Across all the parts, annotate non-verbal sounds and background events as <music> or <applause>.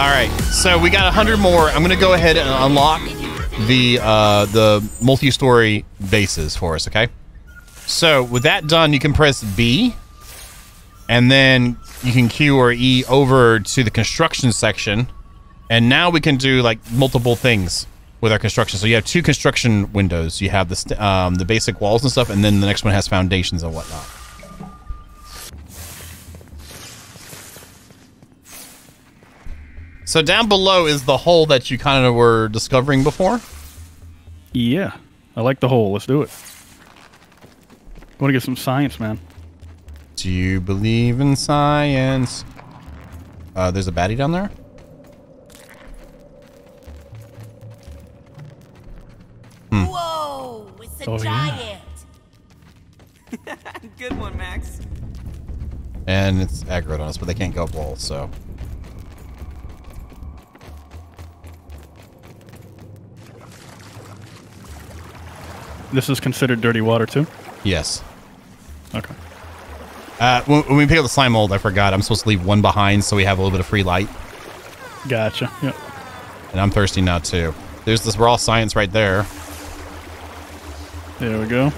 All right, so we got 100 more. I'm going to go ahead and unlock the uh, the multi-story bases for us, okay? So with that done, you can press B, and then you can Q or E over to the construction section, and now we can do like multiple things with our construction. So you have two construction windows. You have the um, the basic walls and stuff, and then the next one has foundations and whatnot. So down below is the hole that you kind of were discovering before. Yeah. I like the hole. Let's do it. I want to get some science, man. Do you believe in science? Uh, there's a baddie down there. Whoa, it's a Oh, yeah. giant. <laughs> Good one, Max. And it's aggroed on us, but they can't go up walls, so. This is considered dirty water, too? Yes. Okay. Uh, when, when we pick up the slime mold, I forgot. I'm supposed to leave one behind so we have a little bit of free light. Gotcha. Yep. And I'm thirsty now, too. There's this raw science right there. There we go. <laughs>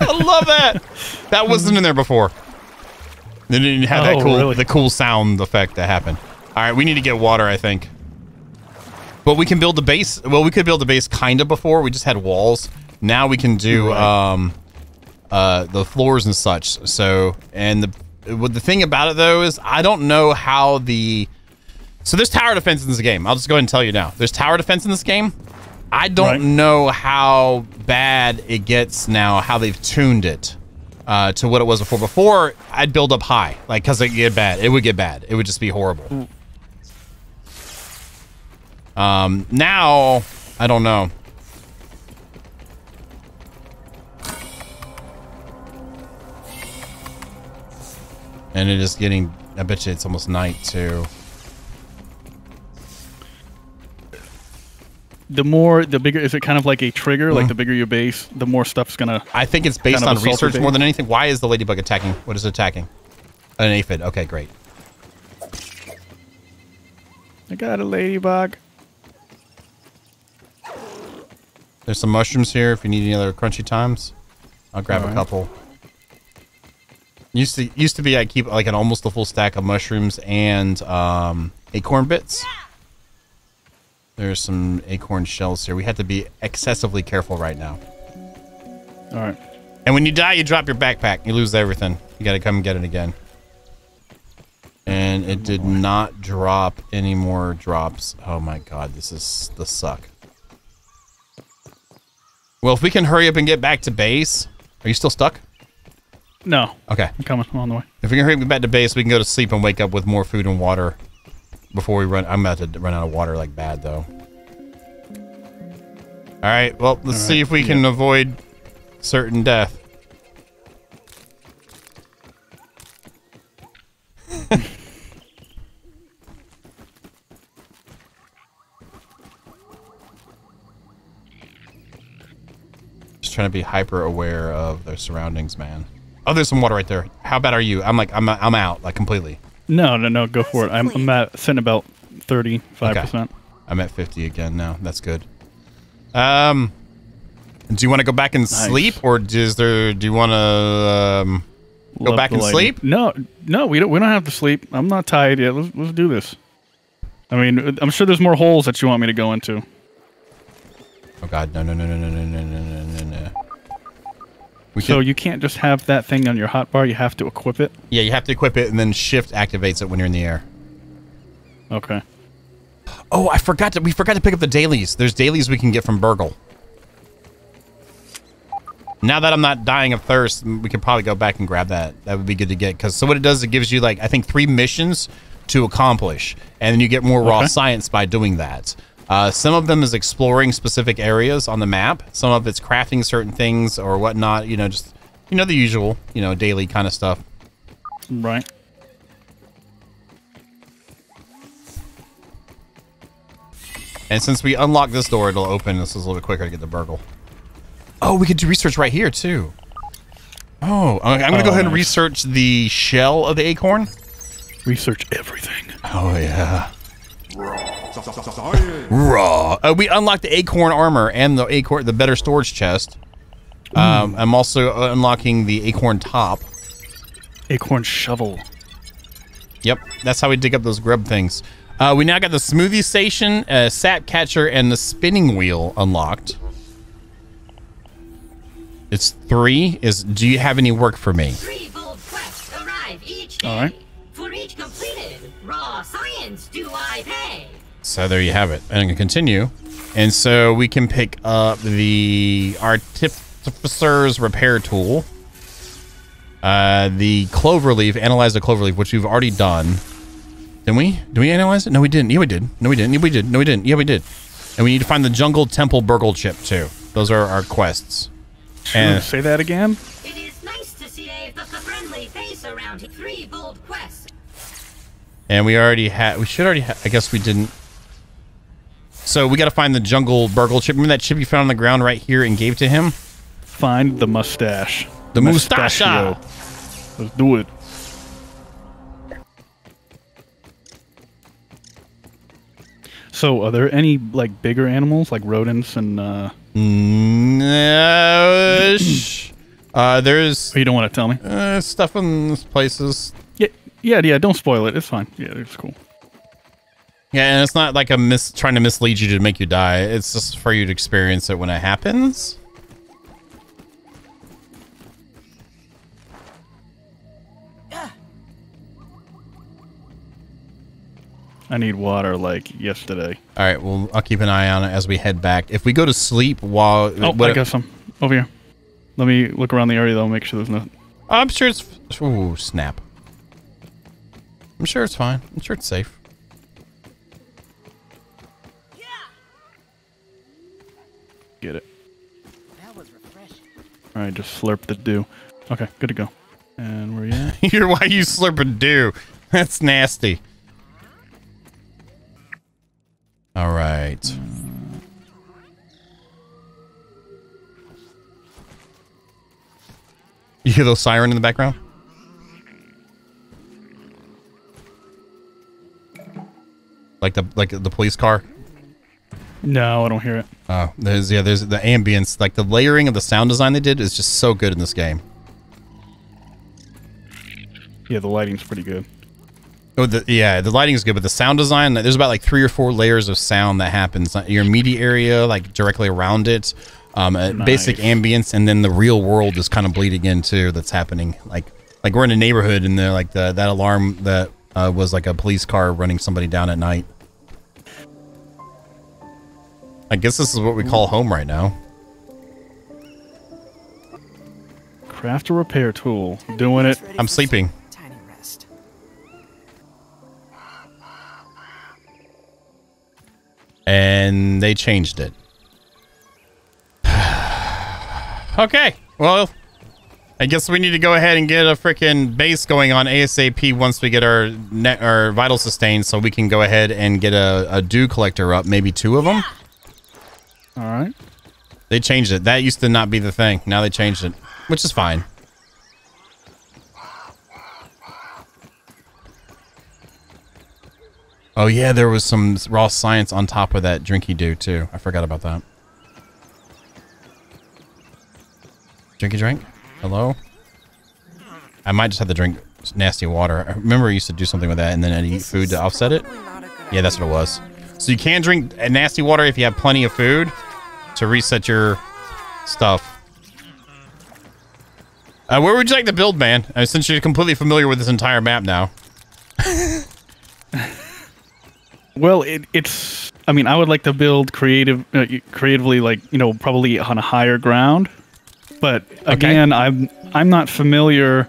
I love that. That wasn't in there before. They didn't have that Oh, cool, really? the cool sound effect that happened. All right, we need to get water, I think. But we can build the base. Well, we could build the base kind of before. We just had walls. Now we can do Right. um, uh, the floors and such. So, and the the thing about it though is I don't know how the so there's tower defense in this game. I'll just go ahead and tell you now. There's tower defense in this game. I don't Right. know how bad it gets now. How they've tuned it uh, to what it was before. Before I'd build up high, like because it get bad. It would get bad. It would just be horrible. Um, now I don't know. And it is getting. I bet you it's almost night too. The more, the bigger, is it kind of like a trigger? Mm-hmm. Like the bigger your base, the more stuff's gonna. I think it's based Kind of on research more than anything. Why is the ladybug attacking? What is it attacking? An aphid. Okay, great. I got a ladybug. There's some mushrooms here if you need any other crunchy times. I'll grab a Alright. couple. Used to used to be I keep like an almost a full stack of mushrooms and um, acorn bits. There's some acorn shells here. We have to be excessively careful right now. All right. And when you die, you drop your backpack. You lose everything. You got to come get it again. And it did not drop any more drops. Oh my god, this is the suck. Well, if we can hurry up and get back to base. Are you still stuck? No, Okay. I'm coming. I'm on the way. If we can hurry up and get back to base, we can go to sleep and wake up with more food and water before we run. I'm about to run out of water like bad, though. All right. Well, let's see if we can avoid certain death. Trying to be hyper aware of their surroundings, man. Oh, there's some water right there. How bad are you? I'm like, I'm, I'm out, like completely. No, no, no. Go for it. I'm, I'm at sitting about thirty-five percent. I'm at 50 again now. That's good. Um, do you want to go back and Nice. sleep, or is there? Do you want to um, go back and sleep? No, no. We don't. We don't have to sleep. I'm not tired yet. Let's let's do this. I mean, I'm sure there's more holes that you want me to go into. Oh God, no, no, no, no, no, no, no, no, no, no. We So could- you can't just have that thing on your hotbar. You have to equip it. yeah, you have to equip it, and then shift activates it when you're in the air. Okay. Oh, I forgot to. We forgot to pick up the dailies. There's dailies we can get from Burgle. Now that I'm not dying of thirst, we could probably go back and grab that. That would be good to get. Because so what it does, it gives you like I think three missions to accomplish, and then you get more raw Okay. science by doing that. Uh, some of them is exploring specific areas on the map. Some of it's crafting certain things or whatnot. You know, just you know the usual, you know, daily kind of stuff. Right. And since we unlock this door, it'll open. This is a little bit quicker to get the burgle. Oh, we could do research right here too. Oh, I'm I'm gonna go Oh, ahead and research the shell of the acorn. Research everything. Oh yeah. Raw. Uh, we unlocked the acorn armor and the acorn, the better storage chest. Um, I'm also unlocking the acorn top. Acorn shovel. Yep, that's how we dig up those grub things. Uh, we now got the smoothie station, uh, sap catcher, and the spinning wheel unlocked. It's three. Is do you have any work for me? Three gold quests arrive each day. All right. Science do I pay. So there you have it. And I'm gonna continue. And so we can pick up the artificer's repair tool. Uh, the cloverleaf, analyze the cloverleaf, which we've already done. Didn't we? Did we analyze it? No, we didn't. Yeah, we did. No, we didn't. Yeah, we did. No, we didn't. Yeah, we did. And we need to find the jungle temple burgle chip too. Those are our quests. And Say that again. And we already had. We should already. Ha- I guess we didn't. So we got to find the jungle burgle chip. Remember that chip you found on the ground right here and gave to him? Find the mustache. The Mustachio. Let's do it. So, are there any like bigger animals like rodents and? uh No. uh, there's oh, You don't want to tell me? uh, stuff in these places. Yeah, yeah, yeah. Don't spoil it. It's fine. Yeah, it's cool. Yeah, and it's not like I'm mis- trying to mislead you to make you die. It's just for you to experience it when it happens. I need water like yesterday. All right, well, I'll keep an eye on it as we head back. If we go to sleep while, Oh, what- I got some over here. Let me look around the area though. Make sure there's nothing. I'm sure it's. Ooh, snap. I'm sure it's fine. I'm sure it's safe. Yeah. Get it. That was refreshing. All right, just slurp the dew. Okay, good to go. And where are you at? <laughs> You're why you slurp and do. That's nasty. All right. You hear those siren in the background? Like the like the police car. No, I don't hear it. Oh, there's yeah, there's the ambience, like the layering of the sound design they did is just so good in this game. Yeah, the lighting's pretty good. Oh, the, yeah, the lighting is good, but the sound design, there's about like three or four layers of sound that happens. Your media area, like directly around it, um, a basic ambience, and then the real world is kind of bleeding in too. That's happening. Like, like we're in a neighborhood, and the like the that alarm that uh, was like a police car running somebody down at night. I guess this is what we call home right now. Craft a repair tool. Doing it. I'm sleeping. Tiny rest. and they changed it. <sighs> okay, well, I guess we need to go ahead and get a freaking base going on ASAP once we get our net, our vital sustain, so we can go ahead and get a, a dew collector up, maybe two of them. All right. They changed it. That used to not be the thing. Now they changed it, which is fine. Oh yeah, there was some raw science on top of that drinky do too. I forgot about that. Drinky drink? Hello? I might just have to drink nasty water. I remember I used to do something with that and then I'd eat food to offset it. Probably not a good Yeah, that's what it was. So you can drink nasty water if you have plenty of food to reset your stuff. Uh, where would you like to build, man? Uh, since you're completely familiar with this entire map now. <laughs> Well, it, it's. I mean, I would like to build creative, uh, creatively, like you know, probably on a higher ground. But again, I'm I'm not familiar.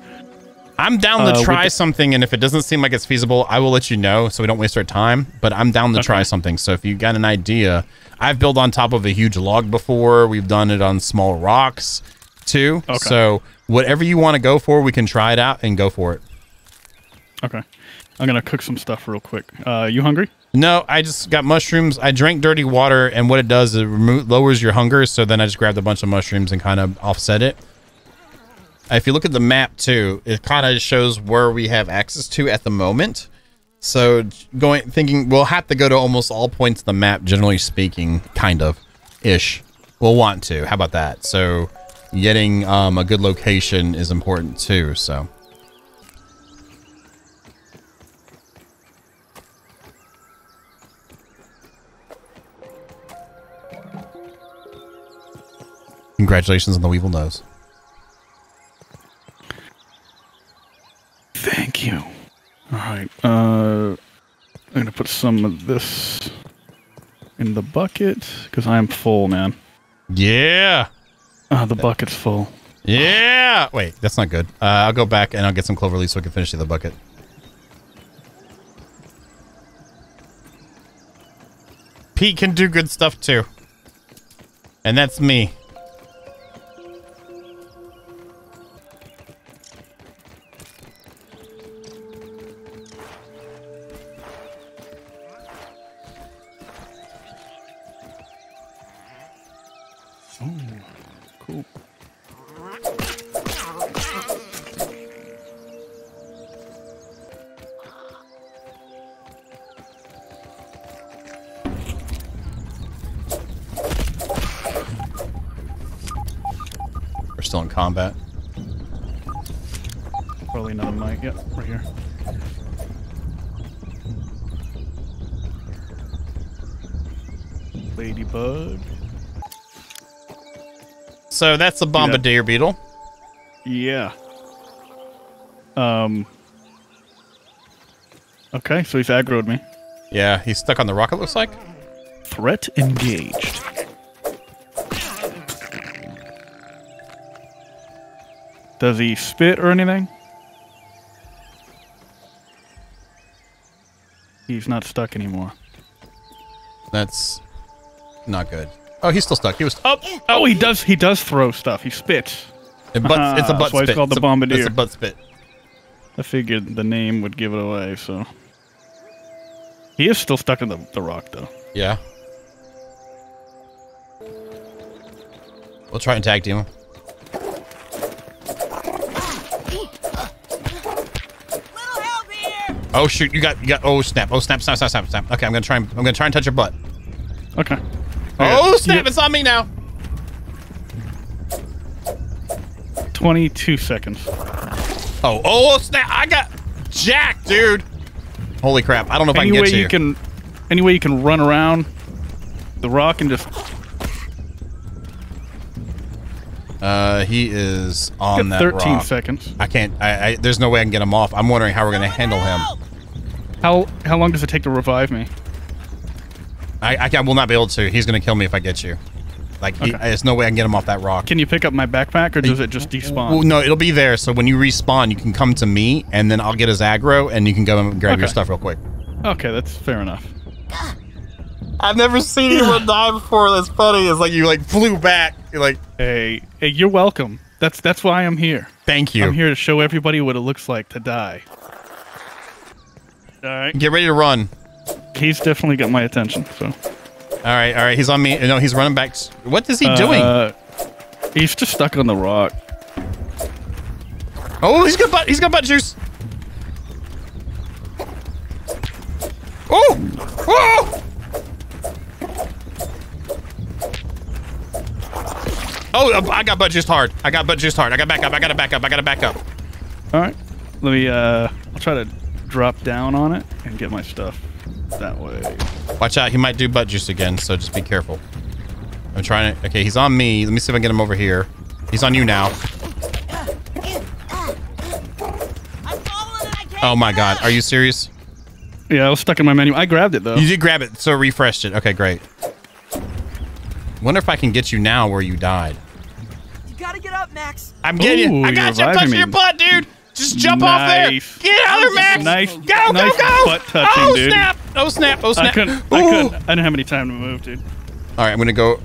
I'm down Uh, to with try something, and if it doesn't seem like it's feasible, I will let you know so we don't waste our time. But I'm down to try something. So if you got an idea, I've built on top of a huge log before. We've done it on small rocks too. Okay. So whatever you want to go for, we can try it out and go for it. Okay, I'm gonna cook some stuff real quick. Uh, you hungry? No, I just got mushrooms. I drank dirty water, and what it does is it lowers your hunger. So then I just grabbed a bunch of mushrooms and kind of offset it. if you look at the map too, it kind of shows where we have access to at the moment. So going thinking we'll have to go to almost all points of the map, generally speaking, kind of ish. We'll want to. How about that? So getting um, a good location is important too. So. Congratulations on the Weevil nose. Thank you. All right. Uh, I'm gonna put some of this in the bucket because I'm full, man. Yeah. Uh, the bucket's full. Yeah. Wait, that's not good. Uh, I'll go back and I'll get some clover leaves so I can finish the bucket. Pete can do good stuff too. And that's me. So that's the bombardier beetle. Yeah. Um. Okay, so he's aggroed me. Yeah, he's stuck on the rock. It looks like. Threat engaged. Does he spit or anything? He's not stuck anymore. That's not good. Oh, he's still stuck. He was. Oh, oh, he does. He does throw stuff. He spits. It butt, it's a ah, That's butt why it's spit. called the a- bombardier. It's a butt spit. I figured the name would give it away. So he is still stuck in the, the rock, though. Yeah. We'll try and tag team him. Little help here! Oh shoot! You got you got. Oh snap! Oh snap! Snap! Snap! Snap! Snap! Okay, I'm gonna try. And, I'm gonna try and touch your butt. Okay. Oh snap! You- It's on me now. Twenty-two seconds. Oh oh snap! I got Jack, dude. Holy crap! I don't know if Any I can way get to you can, any way you can run around the rock and just Uh, he is on that thirteen rock. seconds. I can't. I, I. There's no way I can get him off. I'm wondering how we're gonna handle him. How how long does it take to revive me? I, I, I will not be able to. He's gonna kill me if I get you. Like, he, there's no way I can get him off that rock. Can you pick up my backpack or does it just uh, despawn? Well, no, it'll be there. So when you respawn, you can come to me, and then I'll get his aggro, and you can go and grab your stuff real quick. Okay, that's fair enough. Ah, I've never seen anyone die before. That's funny. It's like you like flew back. You're like, Hey, hey, you're welcome. That's that's why I'm here. thank you. I'm here to show everybody what it looks like to die. All right, Get ready to run. He's definitely got my attention. So All right, all right. He's on me. No, he's running back. What is he doing? Uh, he's just stuck on the rock. Oh, he's got butt. He's got butt juice. Oh, oh. Oh, I got butt juiced hard. I got butt juiced hard. I got back up. I got to back up. I got to back up. All right, let me. Uh, I'll try to drop down on it and get my stuff that way. Watch out. He might do butt juice again, so just be careful. I'm trying to. Okay, he's on me. Let me see if I can get him over here. He's on you now. I'm falling and I can't Oh my god. Are you serious? Yeah, I was stuck in my menu. I grabbed it though. You did grab it, so refreshed it. Okay, great. Wonder if I can get you now where you died. You gotta get up, Max. I'm getting you. Ooh, I you're got you. I'm touching me. your butt, dude. Just jump off there. Get out there, Max. Nice- Go, nice go, go. butt touching, oh, dude. snap. Oh, snap. Oh, snap. I couldn't. I Ooh. couldn't. I didn't have any time to move, dude. All right, I'm going to go.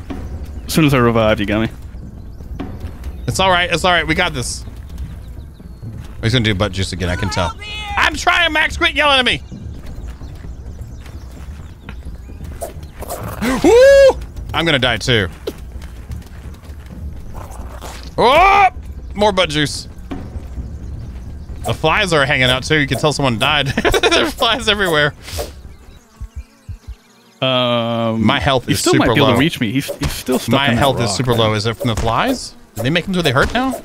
As soon as I revive, you got me. It's all right. It's all right. We got this. He's going to do butt juice again. I can tell. I'm trying, Max. Quit yelling at me. Woo! I'm going to die, too. Oh! More butt juice. The flies are hanging out too. You can tell someone died. <laughs> There's flies everywhere. Um, My health you is still super might be able low. to reach me. He's, he's still stuck. My in that health is super right? low. Is it from the flies? Did they make them do they hurt now?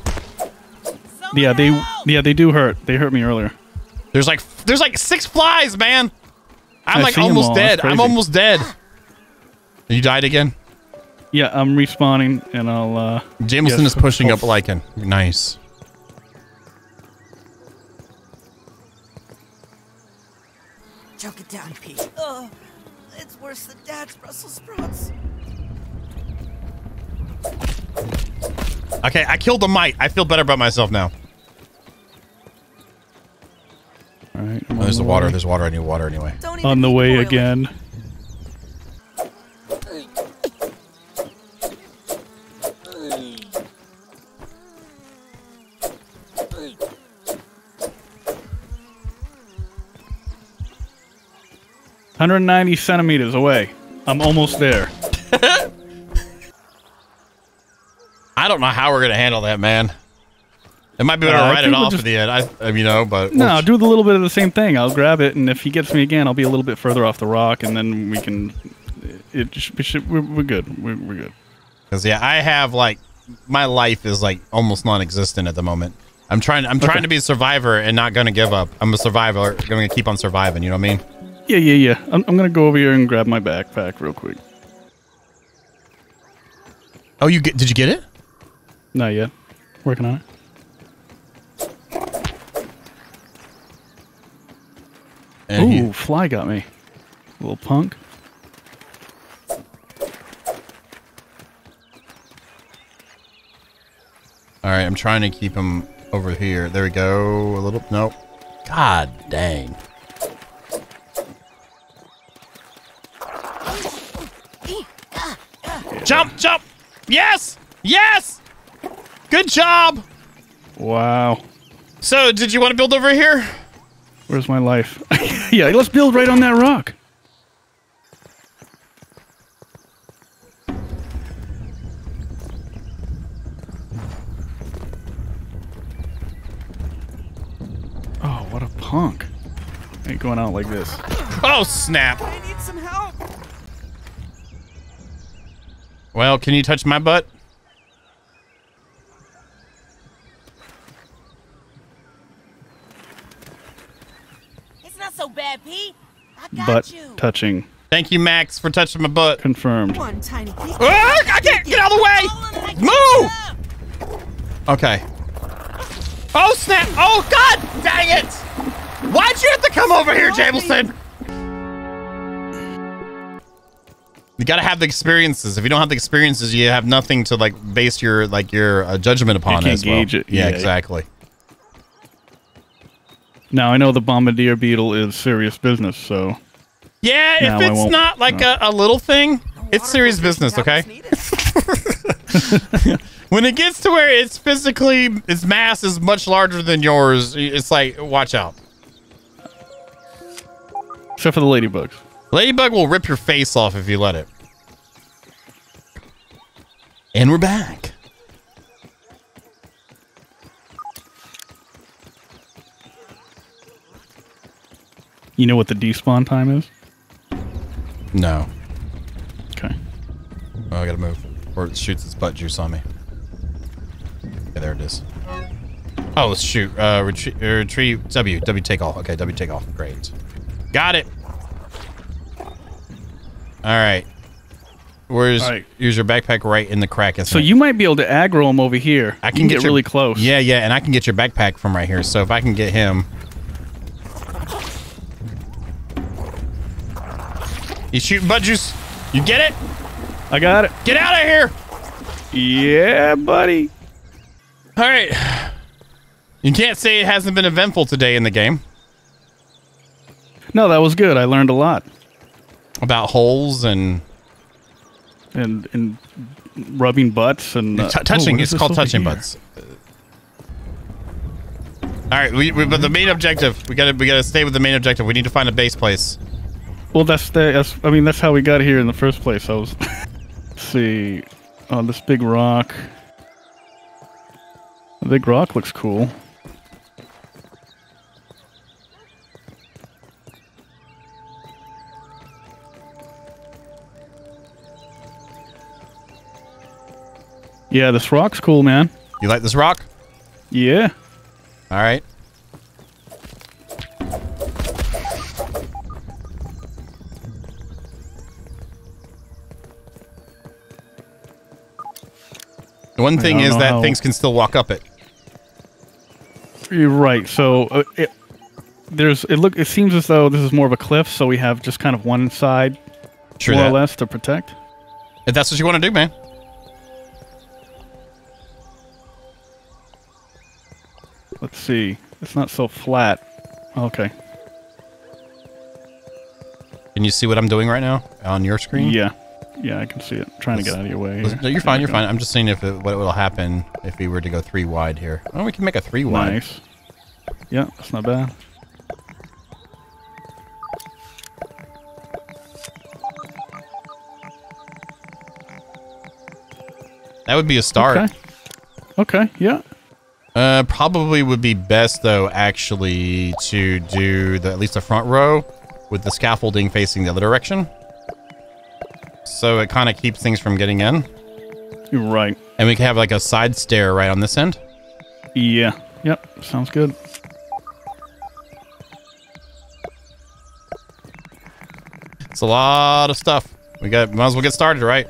Yeah, they yeah they do hurt. They hurt me earlier. There's like there's like six flies, man. I'm I like almost dead. I'm almost dead. You died again. Yeah, I'm respawning, and I'll. uh Jamelson Yes, is pushing hope- up Lycan. Nice. Choke it down, Pete. Oh, it's worse than Dad's Brussels sprouts. Okay, I killed the mite. I feel better about myself now. All right. Oh, there's the on water. There's water. I need water anyway. Don't even on the way boil it. Again. Hundred ninety centimeters away. I'm almost there. <laughs> I don't know how we're gonna handle that, man. It might be better Uh, to write it we'll off just- at the end. I, I you know, but No, we'll- I'll do the little bit of the same thing. I'll grab it, and if he gets me again, I'll be a little bit further off the rock, and then we can. It, should, it should, we're, we're good. We're, we're good. Because yeah, I have like my life is like almost non-existent at the moment. I'm trying. I'm trying Okay. to be a survivor and not gonna give up. I'm a survivor. I'm Gonna keep on surviving. You know what I mean? Yeah, yeah, yeah. I'm, I'm gonna go over here and grab my backpack real quick. Oh, you get? Did you get it? Not yet. Working on it. And Ooh, fly got me. Little punk. all right, I'm trying to keep him over here. There we go. A little. Nope. God dang. Jump! Jump! Yes! Yes! Good job. Wow. So, did you want to build over here? Where's my life? <laughs> yeah, let's build right on that rock. Oh, what a punk. Ain't going out like this. Oh snap! I need some help. Well, can you touch my butt? It's not so bad, Pete. I got Butt you. touching. Thank you, Max, for touching my butt. Confirmed. One tiny Pete. Ah, I can't get out of the way. Move! Okay. Oh snap! Oh god! Dang it! Why'd you have to come over here, Jamelson? You gotta have the experiences. If you don't have the experiences, you have nothing to like base your like your uh, judgment upon can't as well. gauge it. Yeah, Yeah. exactly. Now I know the bombardier beetle is serious business, so Yeah, No, if I it's won't. not like No. a, a little thing, it's serious business. Okay. <laughs> when it gets to where it's physically its mass is much larger than yours, it's like watch out. except for the ladybugs. Ladybug will rip your face off if you let it. And we're back. You know what the despawn time is? No. Okay. Oh, I gotta move. Or it shoots its butt juice on me. Okay, there it is. Oh, let's shoot. Uh, retreat, uh, retrieve. W. W take off. Okay, W take off. Great. Got it. All right. Where's right. use your backpack right in the crack? So it? you might be able to aggro him over here. I You can, get, your- really close. Yeah, yeah, and I can get your backpack from right here. So if I can get him, he's shooting butt juice. You get it? I got it. Get out of here! Yeah, buddy. All right. You can't say it hasn't been eventful today in the game No, that was good. I learned a lot. about holes and And and rubbing butts and uh, t- oh, touching—it's called touching here? butts. All right, we, we, but the main objective. We gotta we gotta stay with the main objective. We need to find a base place. Well, that's the. That's, I mean, that's how we got here in the first place. I was. <laughs> let's see, on this big rock. The big rock looks cool. Yeah, this rock's cool, man. You like this rock? Yeah. All right. The one thing is that how- things can still walk up it. You're right. So uh, it, there's it look it seems as though this is more of a cliff, so we have just kind of one side True more that. or less to protect. If that's what you want to do, man. See. It's not so flat. Okay. Can you see what I'm doing right now on your screen? Yeah. Yeah, I can see it. trying to get out of your way. No, you're fine. You're fine. I'm just seeing if it, what will happen if we were to go three wide here. Oh, we can make a three wide. Nice. Yeah, that's not bad. That would be a start. Okay. Okay. Yeah. Uh, probably would be best though, actually, to do the at least the front row with the scaffolding facing the other direction. So it kind of keeps things from getting in, right. and we can have like a side stair right on this end. Yeah. Yep. Sounds good. It's a lot of stuff. We got might as well get started, right?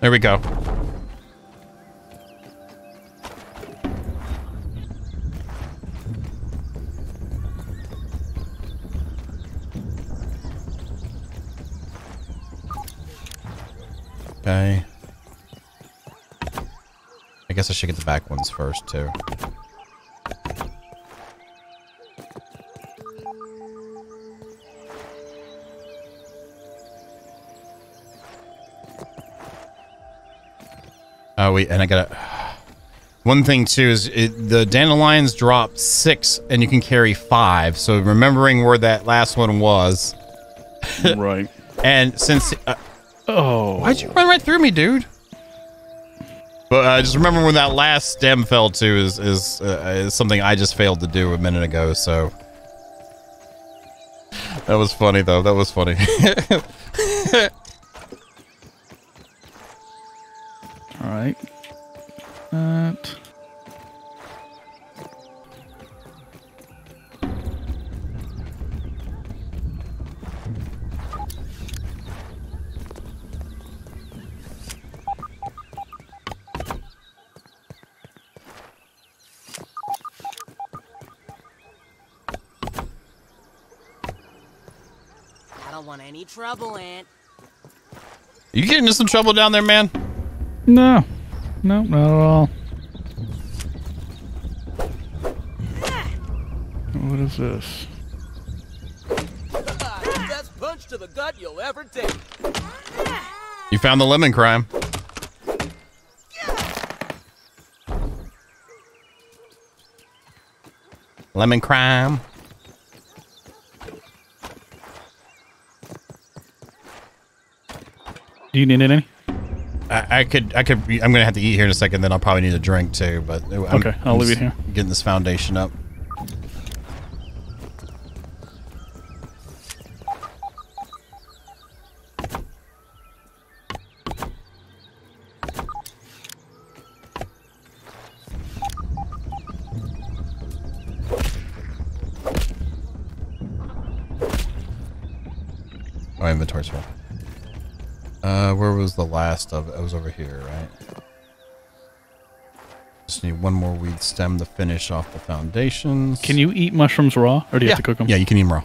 There we go. Okay. I guess I should get the back ones first, too. Oh, wait, and I gotta... One thing, too, is it, the dandelions drop six, and you can carry five. So remembering where that last one was. <laughs> right. And since... Uh, Oh. Why'd you run right through me, dude? But uh, just remember when that last stem fell to is is, uh, is something I just failed to do a minute ago. So that was funny, though. That was funny. <laughs> All right. That. I don't want any trouble, Aunt. you getting into some trouble down there, man? No. No, not at all. What is this? Best punch to the gut you'll ever take. You found the lemon crime. Lemon crime. Do you need any? I, I could, I could. I'm gonna have to eat here in a second. Then I'll probably need a drink too. But I'm, Okay, I'll I'm leave it here. Getting this foundation up. Last of it? It was over here, right? Just need one more weed stem to finish off the foundations. Can you eat mushrooms raw, or do you yeah. have to cook them? Yeah, you can eat them raw.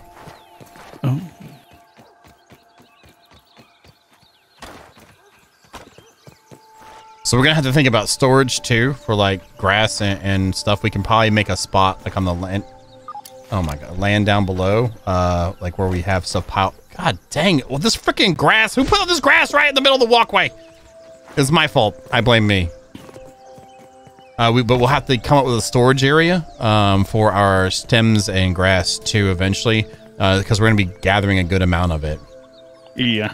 Oh. So we're gonna have to think about storage too for like grass and, and stuff. We can probably make a spot like on the land. Oh my god, land down below, uh, like where we have stuff piled. God dang it. Well, this freaking grass. Who put all this grass right in the middle of the walkway? It's my fault. I blame me. Uh, we, but we'll have to come up with a storage area um, for our stems and grass too eventually because uh, we're going to be gathering a good amount of it. Yeah.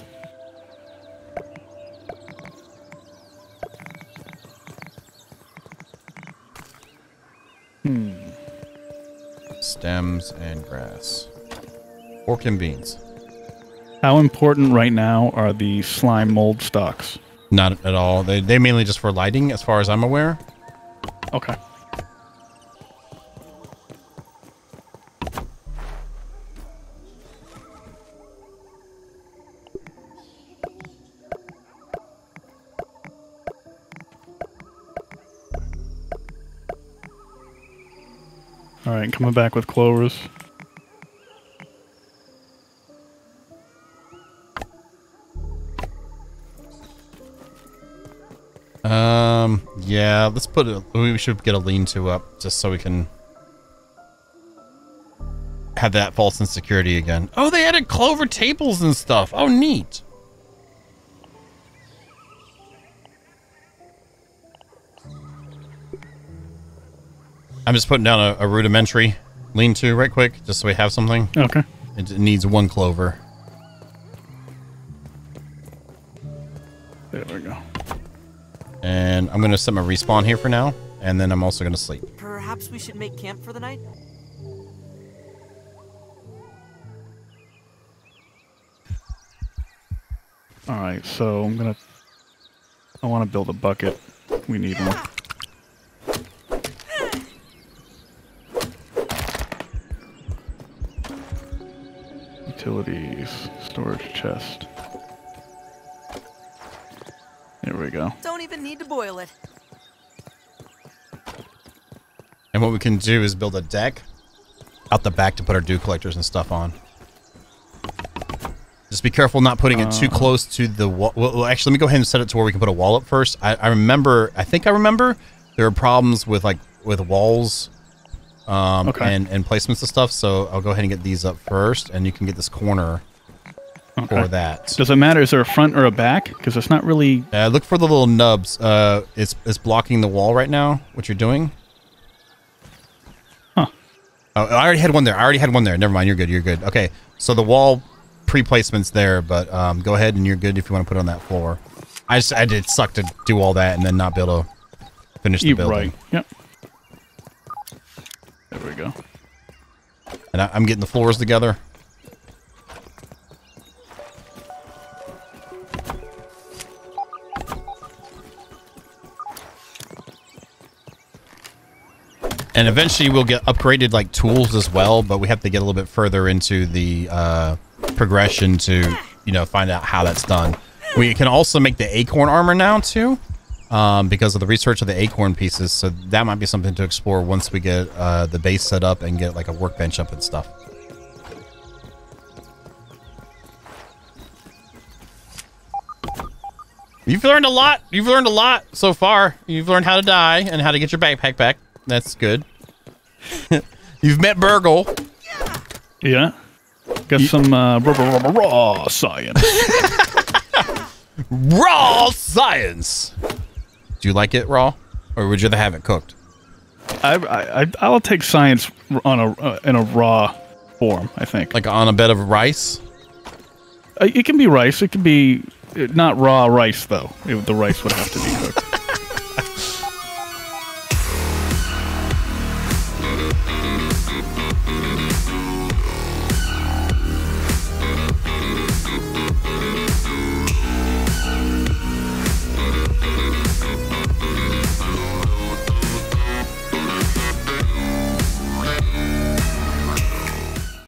Hmm. Stems and grass. Pork and beans. How important right now are the slime mold stocks? Not at all. They they mainly just for lighting, as far as I'm aware. Okay. All right, coming back with clovers. Yeah, let's put it. We should get a lean-to up just so we can have that false insecurity again. Oh, they added clover tables and stuff. Oh, neat. I'm just putting down a, a rudimentary lean-to right quick, just so we have something. Okay. It needs one clover. I'm going to set my respawn here for now. And then I'm also going to sleep. Perhaps we should make camp for the night? All right, so I'm gonna. I want to build a bucket. We need one. Utilities, storage chest. There we go. Don't need to boil it. And what we can do is build a deck out the back to put our dew collectors and stuff on. Just be careful not putting it too close to the wall. Well, well, actually, let me go ahead and set it to where we can put a wall up first. I, I remember, I think I remember, there are problems with like with walls um, Okay. and, and placements and stuff. So I'll go ahead and get these up first, and you can get this corner Okay. For that. Does it matter? Is there a front or a back? Because it's not really. Uh, look for the little nubs. Uh, it's it's blocking the wall right now. What you're doing? Huh. Oh, I already had one there. I already had one there. Never mind. You're good. You're good. Okay. So the wall pre-placement's there, but um, go ahead and you're good if you want to put it on that floor. I just I did suck to do all that and then not be able to finish the You building. right. Yep. There we go. And I, I'm getting the floors together. And eventually we'll get upgraded like tools as well, but we have to get a little bit further into the uh, progression to, you know, find out how that's done. We can also make the acorn armor now too, um, because of the research of the acorn pieces. So that might be something to explore once we get uh, the base set up and get like a workbench up and stuff. You've learned a lot. You've learned a lot so far. You've learned how to die and how to get your backpack back. That's good. <laughs> You've met Burgle. Yeah. Got some uh, raw, raw, raw, science. <laughs> Raw science. Do you like it raw, or would you rather have it cooked? I, I I- I'll take science on a uh, in a raw form. I think. Like on a bed of rice? Uh, it can be rice. It can be uh, not raw rice though. It, the rice would have to be cooked.